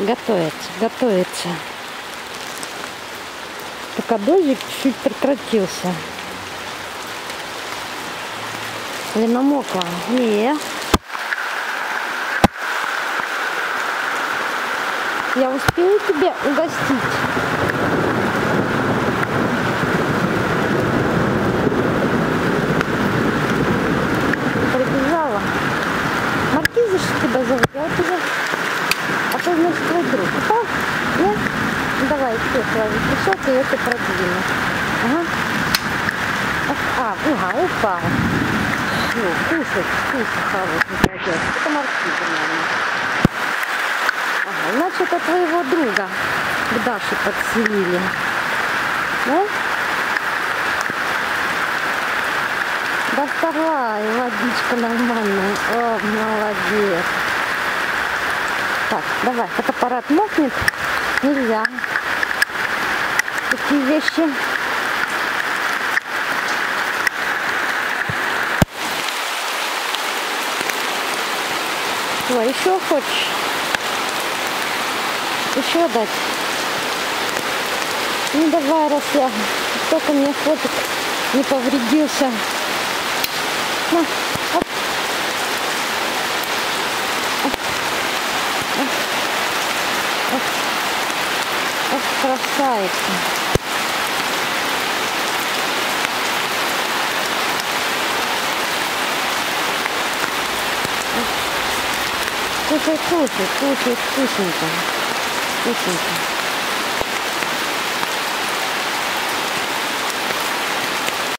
Готовится, готовится. Пока дождик чуть прекратился. Или намокла? Не. Я успею тебя угостить. Прибежала. Тебя зовут? Я вот А то, значит, твой друг. Упал? Нет? Ну, давай, все, сразу пришел, я тебя продвину. Ага. А, ага, упал. Все, кушать, кушать, хороший пойдет. Это маркиза, наверное. Ага, значит, это твоего друга к Даше подселили. Да? Доставай, водичка нормальная. О, молодец. Так, давай, фотоаппарат мокнет. Нельзя. Такие вещи. Ой, еще хочешь? Еще дать? Ну давай, раз я только мне фотик не повредился. На, красавица. Слушай, слушай, слушай, вкусненько. Вкусненько.